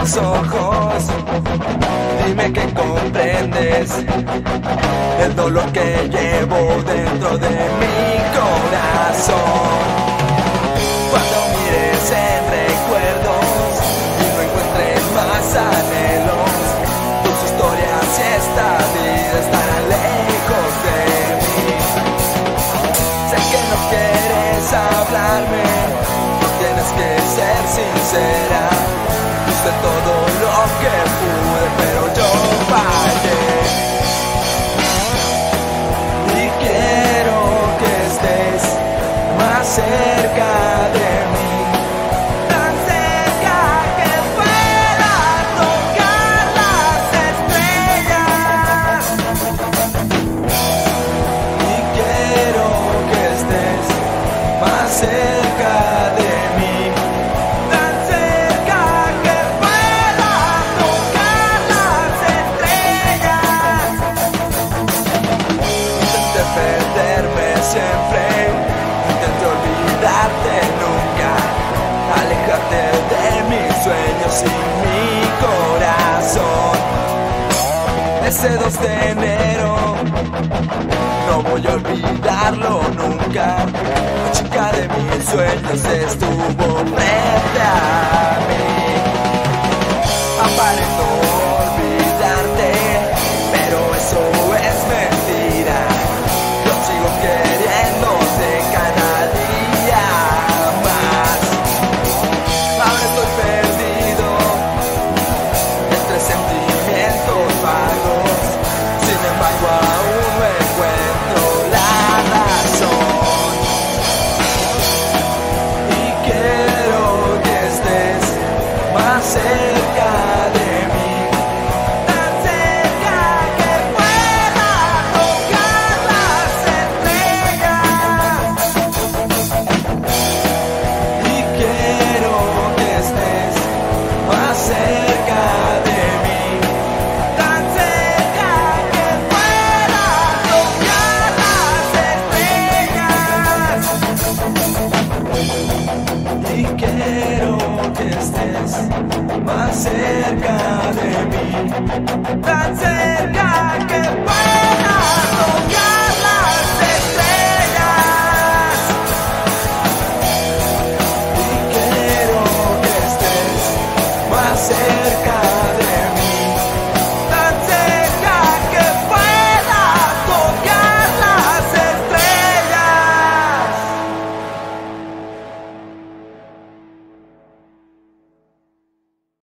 los ojos. Dime que comprendes el dolor que llevo dentro de mi corazón. Cuando mires en recuerdos y no encuentres más anhelos, tus historias y esta vida estarán lejos de mí. Sé que no quieres hablarme, no tienes que ser sincera. Hice todo lo que pude, pero yo siempre, intenté olvidarte nunca, alejarte de mis sueños y mi corazón. Ese 2 de enero, no voy a olvidarlo nunca. La chica de mis sueños estuvo quiero que estés más cerca de mí. Tan cerca